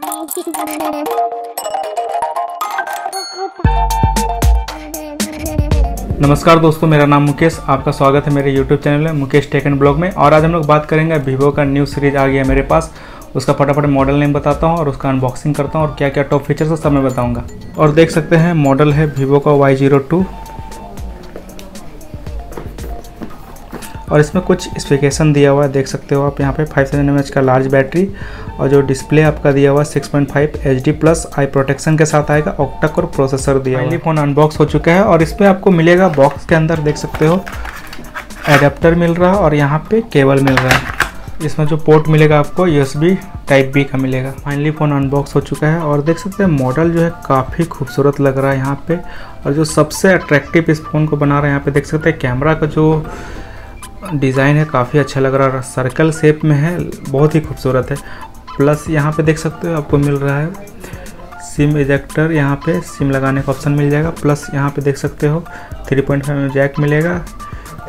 नमस्कार दोस्तों, मेरा नाम मुकेश। आपका स्वागत है मेरे YouTube चैनल में, मुकेश टेक एंड ब्लॉग में। और आज हम लोग बात करेंगे वीवो का न्यू सीरीज़ आ गया मेरे पास। उसका फटाफट मॉडल नेम बताता हूँ और उसका अनबॉक्सिंग करता हूँ और क्या क्या टॉप फीचर्स है सब मैं बताऊँगा। और देख सकते हैं मॉडल है वीवो का वाई ज़ीरो टू और इसमें कुछ स्पेसिफिकेशन दिया हुआ है, देख सकते हो आप यहाँ पे। 5000 थाउज़ेंड का लार्ज बैटरी और जो डिस्प्ले आपका दिया हुआ है 6.5 पॉइंट प्लस आई प्रोटेक्शन के साथ आएगा ऑक्टा और प्रोसेसर दिया हुआ। फ़ोन अनबॉक्स हो चुका है और इसमें आपको मिलेगा बॉक्स के अंदर, देख सकते हो। एडेप्टर मिल रहा है और यहाँ पे केबल मिल रहा है। इसमें जो पोर्ट मिलेगा आपको यूएसबी टाइप बी का मिलेगा। फाइनली फ़ोन अनबॉक्स हो चुका है और देख सकते हैं मॉडल जो है काफ़ी खूबसूरत लग रहा है यहाँ पे। और जो सबसे अट्रैक्टिव इस फ़ोन को बना रहा है यहाँ पे देख सकते हैं कैमरा का जो डिज़ाइन है काफ़ी अच्छा लग रहा है। सर्कल शेप में है, बहुत ही खूबसूरत है। प्लस यहाँ पे देख सकते हो आपको मिल रहा है सिम इजेक्टर, यहाँ पे सिम लगाने का ऑप्शन मिल जाएगा। प्लस यहाँ पे देख सकते हो 3.5 पॉइंट जैक मिलेगा,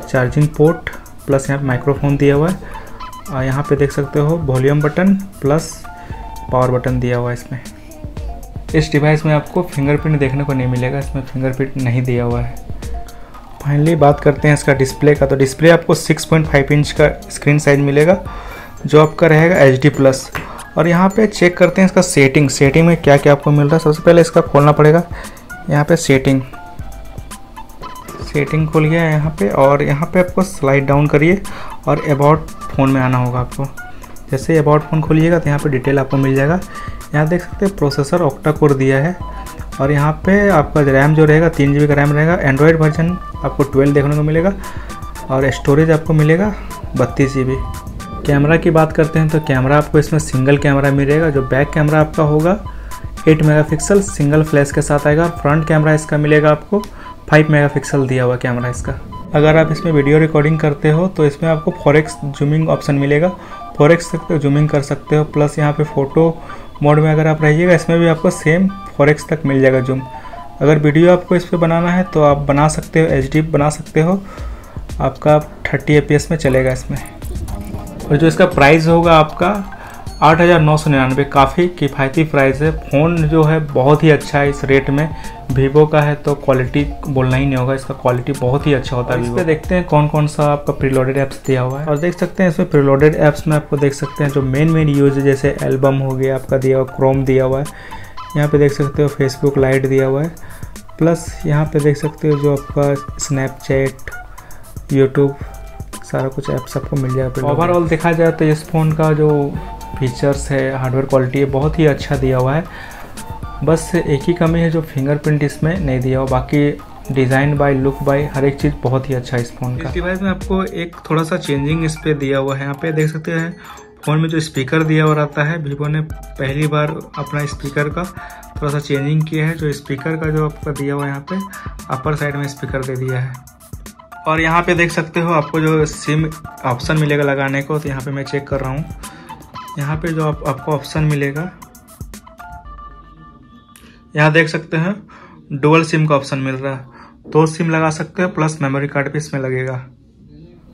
चार्जिंग पोर्ट, प्लस यहाँ पे माइक्रोफोन दिया हुआ है। और यहाँ पे देख सकते हो volume button plus power button दिया हुआ है इसमें। इस डिवाइस में आपको फिंगरप्रिंट देखने को नहीं मिलेगा, इसमें फिंगरप्रिंट नहीं दिया हुआ है। फाइनली बात करते हैं इसका डिस्प्ले का। तो डिस्प्ले आपको 6.5 इंच का स्क्रीन साइज़ मिलेगा, जो आपका रहेगा एच डी प्लस। और यहाँ पे चेक करते हैं इसका सेटिंग सेटिंग में क्या क्या आपको मिल रहा है? सबसे पहले इसका खोलना पड़ेगा। यहाँ पे सेटिंग सेटिंग खोल गया है यहाँ पे और यहाँ पे आपको स्लाइड डाउन करिए और अबाउट फ़ोन में आना होगा आपको। जैसे अबाउट फ़ोन खोलिएगा तो यहाँ पे डिटेल आपको मिल जाएगा। यहाँ देख सकते हैं प्रोसेसर ऑक्टा कोर दिया है और यहाँ पे आपका रैम जो रहेगा, तीन जी का रैम रहेगा। एंड्रॉयड वर्जन आपको ट्वेल्व देखने को मिलेगा और स्टोरेज आपको मिलेगा बत्तीस जी कैमरा की बात करते हैं तो कैमरा आपको इसमें सिंगल कैमरा मिलेगा, जो बैक कैमरा आपका होगा 8 मेगापिक्सल सिंगल फ्लैश के साथ आएगा और फ्रंट कैमरा इसका मिलेगा आपको 5 मेगापिक्सल दिया हुआ कैमरा इसका। अगर आप इसमें वीडियो रिकॉर्डिंग करते हो तो इसमें आपको फॉरेक्स जूमिंग ऑप्शन मिलेगा। फॉरेक्स तक जूमिंग कर सकते हो प्लस यहाँ पे फ़ोटो मोड में अगर आप रहिएगा, इसमें भी आपको सेम फॉरेक्स तक मिल जाएगा जूम अगर वीडियो आपको इस पर बनाना है तो आप बना सकते हो एचडी बना सकते हो। आपका थर्टी ए में चलेगा इसमें। और जो इसका प्राइस होगा आपका आठ हज़ार नौ सौ निन्यानवे काफ़ी किफ़ायती प्राइस है। फ़ोन जो है बहुत ही अच्छा है इस रेट में। वीवो का है तो क्वालिटी बोलना ही नहीं होगा इसका क्वालिटी बहुत ही अच्छा होता है इस पर देखते हैं कौन कौन सा आपका प्रीलोडेड ऐप्स दिया हुआ है। और देख सकते हैं इसमें प्रीलोडेड ऐप्स में आपको देख सकते हैं जो मेन मेन यूज़ है जैसे एल्बम हो गया आपका दिया हुआ क्रोम दिया हुआ है। यहाँ पर देख सकते हो फेसबुक लाइट दिया हुआ है। प्लस यहाँ पर देख सकते हो जो आपका स्नैपचैट यूट्यूब सारा कुछ ऐप्स आपको मिल जाएगा ओवरऑल देखा जाए तो इस फ़ोन का जो फीचर्स है हार्डवेयर क्वालिटी है बहुत ही अच्छा दिया हुआ है। बस एक ही कमी है जो फिंगरप्रिंट इसमें नहीं दिया हुआ। बाकी डिज़ाइन बाय लुक बाय हर एक चीज़ बहुत ही अच्छा है इस फ़ोन का। इस डिवाइस में आपको एक थोड़ा सा चेंजिंग इस पर दिया हुआ है। यहाँ पे देख सकते हैं फ़ोन में जो स्पीकर दिया हुआ रहता है वीवो ने पहली बार अपना स्पीकर का थोड़ा सा चेंजिंग किया है। जो स्पीकर का जो आपका दिया हुआ है यहाँ पे अपर साइड में स्पीकर दे दिया है। और यहाँ पे देख सकते हो आपको जो सिम ऑप्शन मिलेगा लगाने को तो यहाँ पे मैं चेक कर रहा हूँ। यहाँ पे जो आप, आपको ऑप्शन मिलेगा। यहाँ देख सकते हैं डुअल सिम का ऑप्शन मिल रहा है। दो सिम लगा सकते हो प्लस मेमोरी कार्ड भी इसमें लगेगा।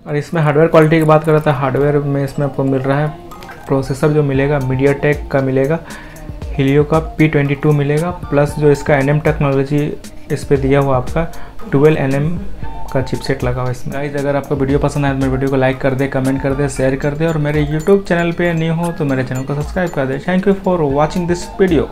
और इसमें हार्डवेयर क्वालिटी की बात करें तो हार्डवेयर में इसमें आपको मिल रहा है। प्रोसेसर जो मिलेगा मीडिया टेक का मिलेगा। हिलियो का पी ट्वेंटी टू मिलेगा। प्लस जो इसका एनएम टेक्नोलॉजी इस पर दिया हुआ आपका ट्वेल्व एन का चिपसेट लगा हुआ इसमें। गाइज़ अगर आपको वीडियो पसंद आए तो मेरे वीडियो को लाइक कर दे कमेंट कर दे शेयर कर दे और मेरे यूट्यूब चैनल पर नहीं हो तो मेरे चैनल को सब्सक्राइब कर दे। Thank you for watching this video